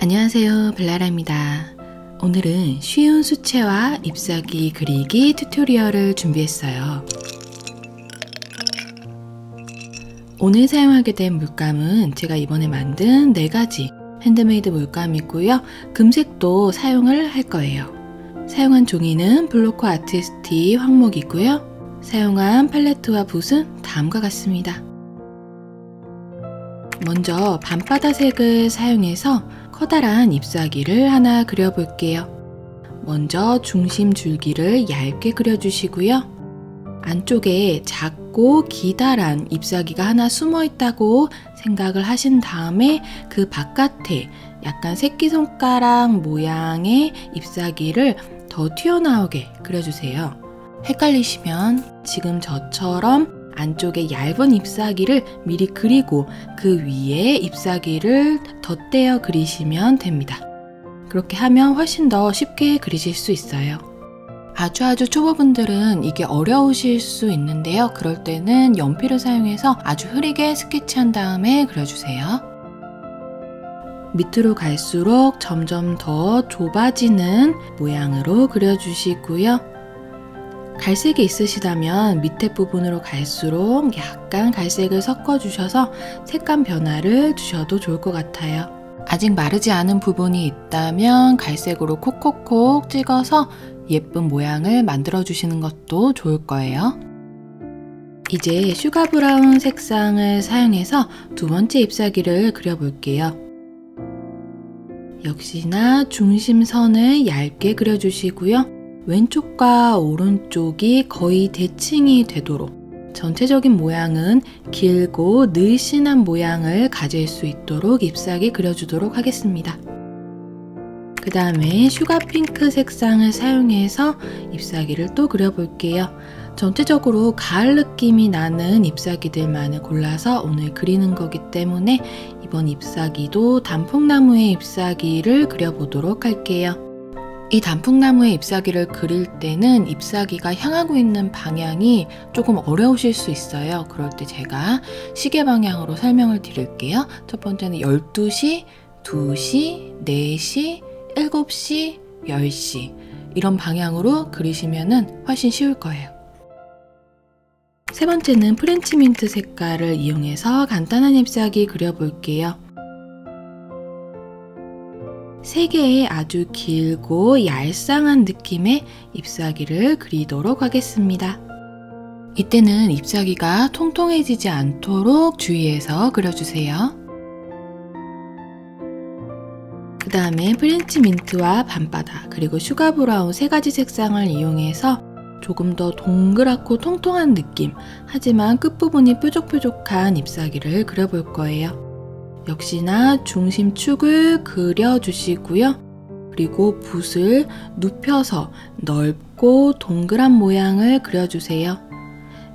안녕하세요 블라라입니다. 오늘은 쉬운 수채화 잎사귀 그리기 tutorial을 준비했어요. 오늘 사용하게 된 물감은 제가 이번에 만든 4가지 핸드메이드 물감이고요. 금색도 사용을 할 거예요. 사용한 종이는 블로코 아티스티 황목이고요. 사용한 팔레트와 붓은 다음과 같습니다. 먼저 밤바다색을 사용해서 커다란 잎사귀를 하나 그려볼게요. 먼저 중심 줄기를 얇게 그려주시고요. 안쪽에 작고 기다란 잎사귀가 하나 숨어 있다고 생각을 하신 다음에 그 바깥에 약간 새끼손가락 모양의 잎사귀를 더 튀어나오게 그려주세요. 헷갈리시면 지금 저처럼 안쪽에 얇은 잎사귀를 미리 그리고 그 위에 잎사귀를 덧대어 그리시면 됩니다. 그렇게 하면 훨씬 더 쉽게 그리실 수 있어요. 아주 아주 초보분들은 이게 어려우실 수 있는데요. 그럴 때는 연필을 사용해서 아주 흐리게 스케치한 다음에 그려주세요. 밑으로 갈수록 점점 더 좁아지는 모양으로 그려주시고요. 갈색이 있으시다면 밑에 부분으로 갈수록 약간 갈색을 섞어주셔서 색감 변화를 주셔도 좋을 것 같아요. 아직 마르지 않은 부분이 있다면 갈색으로 콕콕콕 찍어서 예쁜 모양을 만들어 주시는 것도 좋을 거예요. 이제 sugar brown 색상을 사용해서 두 번째 잎사귀를 그려볼게요. 역시나 중심선을 얇게 그려주시고요. 왼쪽과 오른쪽이 거의 대칭이 되도록 전체적인 모양은 길고 늘씬한 모양을 가질 수 있도록 잎사귀 그려주도록 하겠습니다. 그 다음에 sugar pink 색상을 사용해서 잎사귀를 또 그려볼게요. 전체적으로 가을 느낌이 나는 잎사귀들만을 골라서 오늘 그리는 거기 때문에 이번 잎사귀도 단풍나무의 잎사귀를 그려보도록 할게요. 이 단풍나무의 잎사귀를 그릴 때는 잎사귀가 향하고 있는 방향이 조금 어려우실 수 있어요. 그럴 때 제가 시계 방향으로 설명을 드릴게요. 첫 번째는 12시, 2시, 4시, 7시, 10시 이런 방향으로 그리시면 훨씬 쉬울 거예요. 세 번째는 French mint 색깔을 이용해서 간단한 잎사귀 그려볼게요. 세 개의 아주 길고 얄쌍한 느낌의 잎사귀를 그리도록 하겠습니다. 이때는 잎사귀가 통통해지지 않도록 주의해서 그려주세요. 그 다음에 French mint와 밤바다 그리고 sugar brown 세 가지 색상을 이용해서 조금 더 동그랗고 통통한 느낌 하지만 끝부분이 뾰족뾰족한 잎사귀를 그려볼 거예요. 역시나 중심축을 그려주시고요. 그리고 붓을 눕혀서 넓고 동그란 모양을 그려주세요.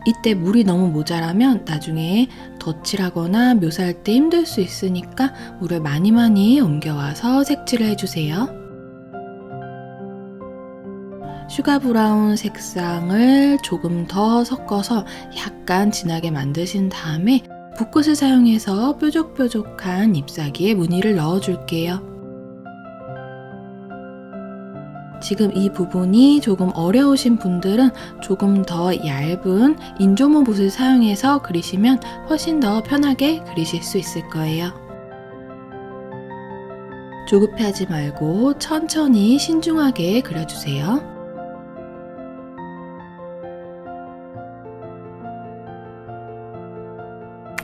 이때 물이 너무 모자라면 나중에 덧칠하거나 묘사할 때 힘들 수 있으니까 물을 많이 많이 옮겨와서 색칠을 해주세요. sugar brown 색상을 조금 더 섞어서 약간 진하게 만드신 다음에 붓끝을 사용해서 뾰족뾰족한 잎사귀에 무늬를 넣어줄게요. 지금 이 부분이 조금 어려우신 분들은 조금 더 얇은 인조모 붓을 사용해서 그리시면 훨씬 더 편하게 그리실 수 있을 거예요. 조급해하지 말고 천천히 신중하게 그려주세요.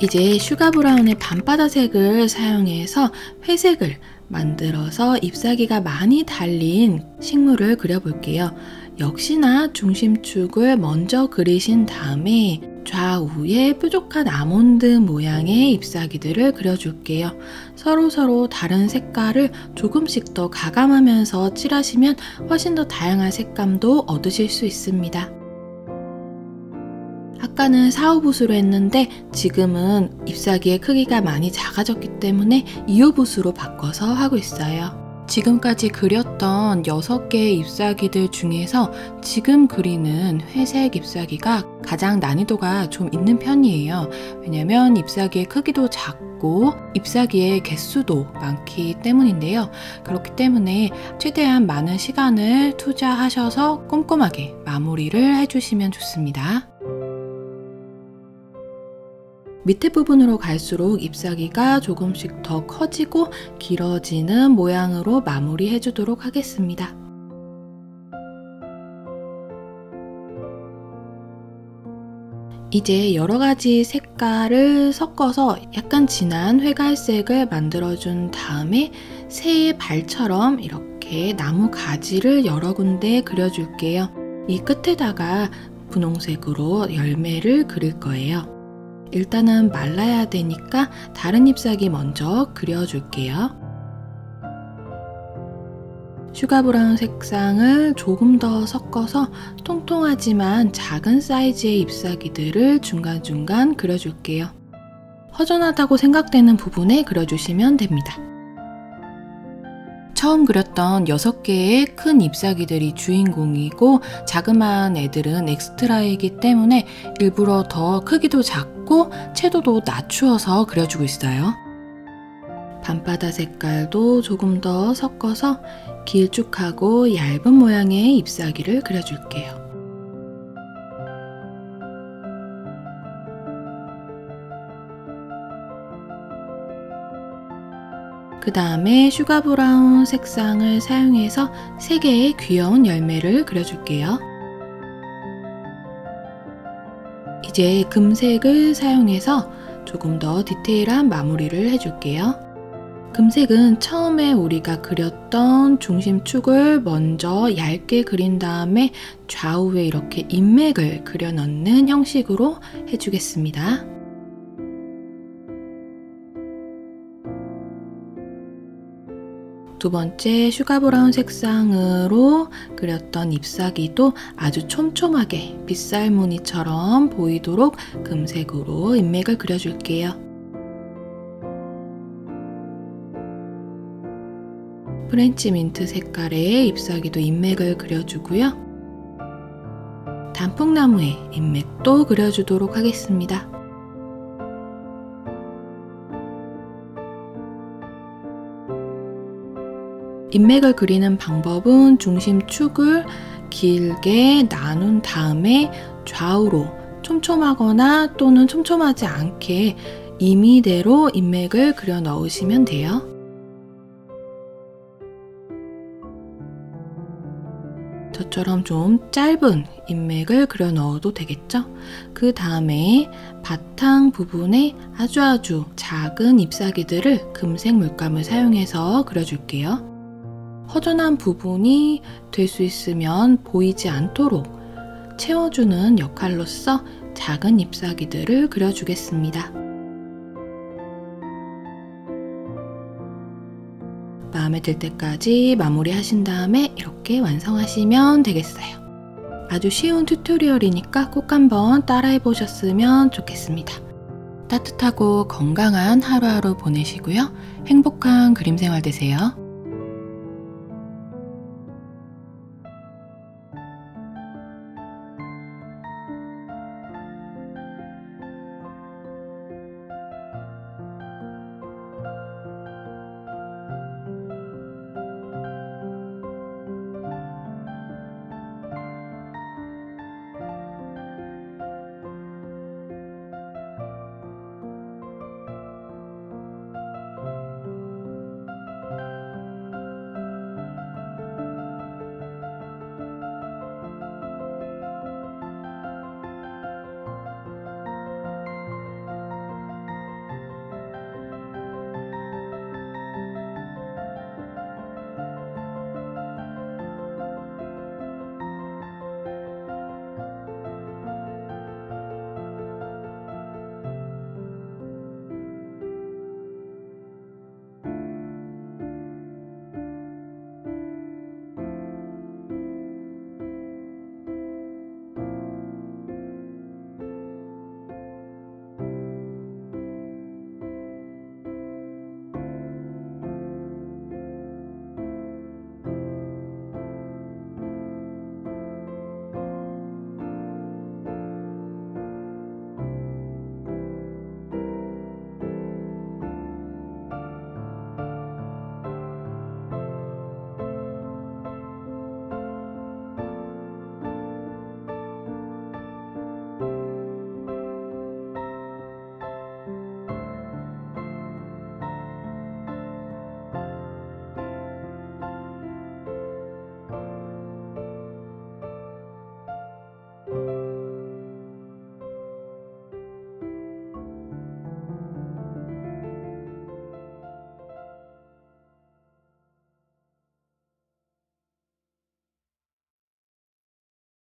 이제 sugar brown의 밤바다색을 사용해서 회색을 만들어서 잎사귀가 많이 달린 식물을 그려볼게요. 역시나 중심축을 먼저 그리신 다음에 좌우에 뾰족한 아몬드 모양의 잎사귀들을 그려줄게요. 서로서로 서로 다른 색깔을 조금씩 더 가감하면서 칠하시면 훨씬 더 다양한 색감도 얻으실 수 있습니다. 아까는 4, 5붓으로 했는데 지금은 잎사귀의 크기가 많이 작아졌기 때문에 2, 5붓으로 바꿔서 하고 있어요. 지금까지 그렸던 6개의 잎사귀들 중에서 지금 그리는 회색 잎사귀가 가장 난이도가 좀 있는 편이에요. 왜냐면 잎사귀의 크기도 작고 잎사귀의 개수도 많기 때문인데요. 그렇기 때문에 최대한 많은 시간을 투자하셔서 꼼꼼하게 마무리를 해주시면 좋습니다. 밑에 부분으로 갈수록 잎사귀가 조금씩 더 커지고 길어지는 모양으로 마무리해 주도록 하겠습니다. 이제 여러 가지 색깔을 섞어서 약간 진한 회갈색을 만들어준 다음에 새의 발처럼 이렇게 나무 가지를 여러 군데 그려줄게요. 이 끝에다가 분홍색으로 열매를 그릴 거예요. 일단은 말라야 되니까 다른 잎사귀 먼저 그려줄게요. sugar brown 색상을 조금 더 섞어서 통통하지만 작은 사이즈의 잎사귀들을 중간중간 그려줄게요. 허전하다고 생각되는 부분에 그려주시면 됩니다. 처음 그렸던 6개의 큰 잎사귀들이 주인공이고 자그마한 애들은 엑스트라이기 때문에 일부러 더 크기도 작고 채도도 낮추어서 그려주고 있어요. 밤바다 색깔도 조금 더 섞어서 길쭉하고 얇은 모양의 잎사귀를 그려줄게요. 그 다음에 sugar brown 색상을 사용해서 3개의 귀여운 열매를 그려줄게요. 이제 금색을 사용해서 조금 더 디테일한 마무리를 해줄게요. 금색은 처음에 우리가 그렸던 중심축을 먼저 얇게 그린 다음에 좌우에 이렇게 잎맥을 그려 넣는 형식으로 해주겠습니다. 두 번째 sugar brown 색상으로 그렸던 잎사귀도 아주 촘촘하게 빗살 무늬처럼 보이도록 금색으로 잎맥을 그려줄게요. French mint 색깔의 잎사귀도 잎맥을 그려주고요. 단풍나무의 잎맥도 그려주도록 하겠습니다. 잎맥을 그리는 방법은 중심축을 길게 나눈 다음에 좌우로 촘촘하거나 또는 촘촘하지 않게 임의대로 인맥을 그려 넣으시면 돼요. 저처럼 좀 짧은 인맥을 그려 넣어도 되겠죠? 그 다음에 바탕 부분에 아주 아주 작은 잎사귀들을 금색 물감을 사용해서 그려줄게요. 허전한 부분이 될 수 있으면 보이지 않도록 채워주는 역할로서 작은 잎사귀들을 그려주겠습니다. 마음에 들 때까지 마무리 하신 다음에 이렇게 완성하시면 되겠어요. 아주 쉬운 튜토리얼이니까 꼭 한번 따라해 보셨으면 좋겠습니다. 따뜻하고 건강한 하루하루 보내시고요. 행복한 그림 생활 되세요.